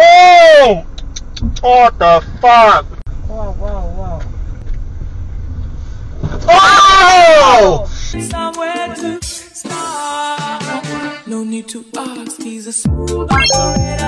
Oh! What the fuck? Whoa, whoa, whoa. Oh! somewhere to start. No need to ask, he's a smooth operator.